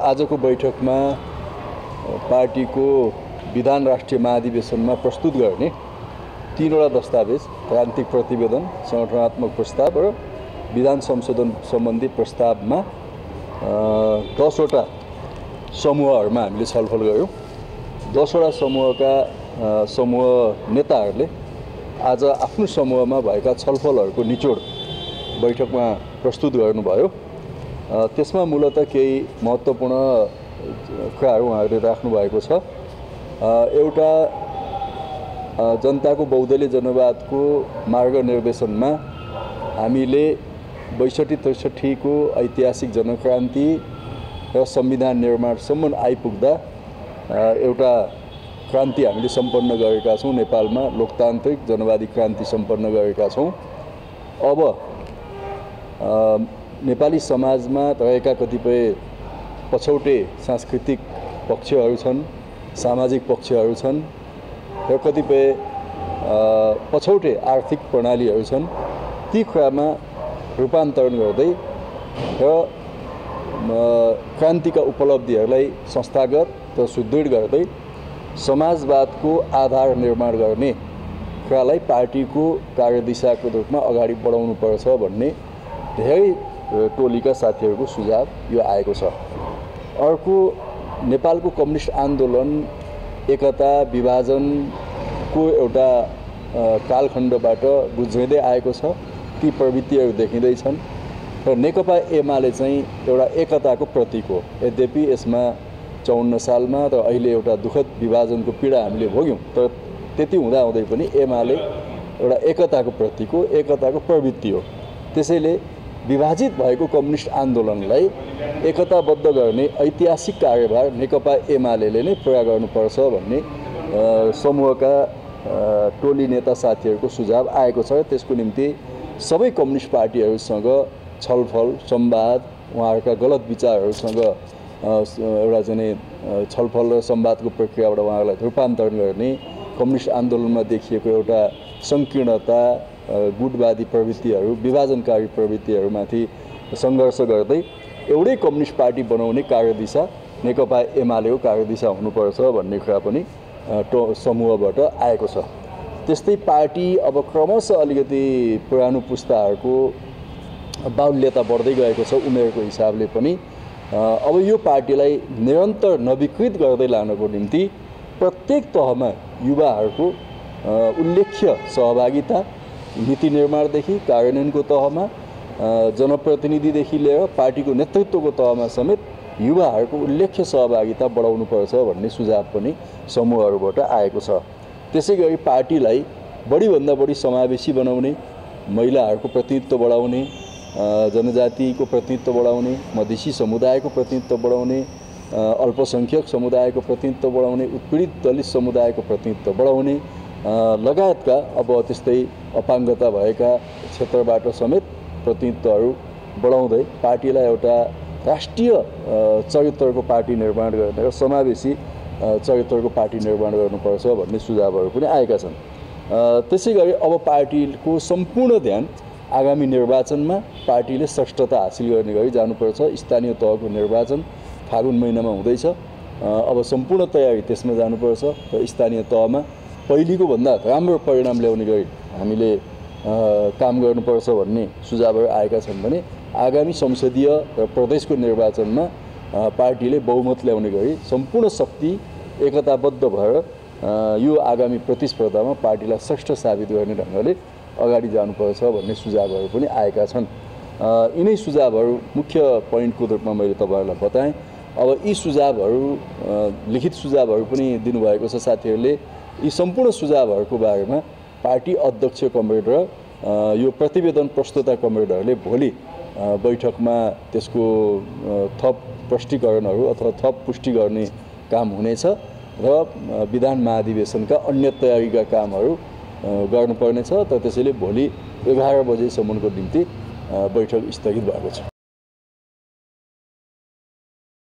आजको बैठकमा पार्टीको विधान राष्ट्रिय महाधिवेशनमा प्रस्तुत गर्ने तिनवटा दस्तावेज क्रान्तिक प्रतिवेदन सङ्गठनात्मक प्रस्ताव र विधान संशोधन सम्बन्धी प्रस्तावमा दसवटा समूहहरूमा हामीले छलफल गऱ्यौँ। दसवटा समूहका समूह नेताहरूले आज आफ्नो समूहमा भएका छलफलहरूको निचोड बैठकमा प्रस्तुत गर्नुभयो। त्यसमा मूलत केही महत्त्वपूर्ण कुराहरू उहाँहरूले राख्नु भएको छ। एउटा जनताको बहुदलीय जनवादको मार्ग निर्देशनमा हामीले बैसठी त्रिसठीको ऐतिहासिक जनक्रान्ति र संविधान निर्माणसम्म आइपुग्दा एउटा क्रान्ति हामीले सम्पन्न गरेका छौँ। नेपालमा लोकतान्त्रिक जनवादी क्रान्ति सम्पन्न गरेका छौँ। अब नेपाली समाजमा रहेका कतिपय पछौटे सांस्कृतिक पक्षहरू छन् सामाजिक पक्षहरू छन् र कतिपय पछौटे आर्थिक प्रणालीहरू छन्। ती कुरामा रूपान्तरण गर्दै र क्रान्तिका उपलब्धिहरूलाई संस्थागत र सुदृढ गर्दै समाजवादको आधार निर्माण गर्ने कुरालाई पार्टीको कार्यदिशाको रूपमा अगाडि बढाउनुपर्छ भन्ने धेरै टोलीका साथीहरूको सुझाव यो आएको छ। अर्को नेपालको कम्युनिस्ट आन्दोलन एकता विभाजनको एउटा कालखण्डबाट गुज्रिँदै आएको छ। ती प्रवृत्तिहरू देखिँदैछन् र नेकपा एमाले चाहिँ एउटा एकताको प्रतीक हो। यद्यपि यसमा चौन्न सालमा र अहिले एउटा दुःखद विभाजनको पीडा हामीले भोग्यौँ तर त्यति हुँदाहुँदै पनि एमाले एउटा एकताको प्रतीक हो एकताको प्रवृत्ति हो। त्यसैले विभाजित भएको कम्युनिस्ट आन्दोलनलाई एकताबद्ध गर्ने ऐतिहासिक कार्यभार नेकपा एमाले नै पुरा गर्नुपर्छ भन्ने समूहका टोली नेता साथीहरूको सुझाव आएको छ त्यसको निम्ति सबै कम्युनिस्ट पार्टीहरूसँग छलफल संवाद उहाँहरूका गलत विचारहरूसँग एउटा चाहिँ छलफल र संवादको प्रक्रियाबाट उहाँहरूलाई रूपान्तरण गर्ने कम्युनिस्ट आन्दोलनमा देखिएको एउटा सङ्कीर्णता गुटवादी प्रवृत्तिहरू विभाजनकारी प्रवृत्तिहरूमाथि सङ्घर्ष गर्दै एउटै कम्युनिस्ट पार्टी बनाउने कार्यदिशा नेकपा एमालेको कार्यदिशा हुनुपर्छ भन्ने कुरा पनि टो समूहबाट आएको छ। त्यस्तै पार्टी अब क्रमशः अलिकति पुरानो पुस्ताहरूको बाहुल्यता बढ्दै गएको छ उमेरको हिसाबले पनि। अब यो पार्टीलाई निरन्तर नवीकृत गर्दै लानको निम्ति प्रत्येक तहमा युवाहरूको उल्लेख्य सहभागिता नीति निर्माणदेखि कार्यान्वयनको तहमा जनप्रतिनिधिदेखि लिएर पार्टीको नेतृत्वको तहमा समेत युवाहरूको उल्लेख्य सहभागिता बढाउनुपर्छ भन्ने सुझाव पनि समूहहरूबाट आएको छ। त्यसै गरी पार्टीलाई बढीभन्दा बढी समावेशी बनाउने महिलाहरूको प्रतिनिधित्व बढाउने जनजातिको प्रतिनिधित्व बढाउने मधेसी समुदायको प्रतिनिधित्व बढाउने अल्पसङ्ख्यक समुदायको प्रतिनिधित्व बढाउने उत्पीडित दलित समुदायको प्रतिनिधित्व बढाउने लगायतका अब त्यस्तै अपाङ्गता भएका क्षेत्रबाट समेत प्रतिनिधित्वहरू बढाउँदै पार्टीलाई एउटा राष्ट्रिय चरित्रको पार्टी निर्माण गर्ने र समावेशी चरित्रको पार्टी निर्माण गर्नुपर्छ भन्ने सुझावहरू पनि आएका छन्। त्यसै गरी अब पार्टीको सम्पूर्ण ध्यान आगामी निर्वाचनमा पार्टीले श्रेष्ठता हासिल गर्ने गरी जानुपर्छ। स्थानीय तहको निर्वाचन फागुन महिनामा हुँदैछ। अब सम्पूर्ण तयारी त्यसमा जानुपर्छ र स्थानीय तहमा पहिलेको भन्दा राम्रो परिणाम ल्याउने गरी हामीले काम गर्नुपर्छ भन्ने सुझावहरू आएका छन् भने आगामी संसदीय र प्रदेशको निर्वाचनमा पार्टीले बहुमत ल्याउने गरी सम्पूर्ण शक्ति एकताबद्ध भएर यो आगामी प्रतिस्पर्धामा पार्टीलाई श्रेष्ठ साबित गर्ने ढङ्गले अगाडि जानुपर्छ भन्ने सुझावहरू पनि आएका छन्। यिनै सुझावहरू मुख्य पोइन्टको रूपमा मैले तपाईँहरूलाई बताएँ। अब यी सुझावहरू लिखित सुझावहरू पनि दिनुभएको छ साथीहरूले। यी सम्पूर्ण सुझावहरूको बारेमा पार्टी अध्यक्ष कमरेड र यो प्रतिवेदन प्रस्तुता कमरेडहरूले भोलि बैठकमा त्यसको थप प्रष्टीकरणहरू अथवा थप पुष्टि गर्ने काम हुनेछ र विधान महाधिवेशनका अन्य तयारीका कामहरू गर्नुपर्नेछ त त्यसैले भोलि एघार बजेसम्मको निम्ति बैठक स्थगित भएको छ।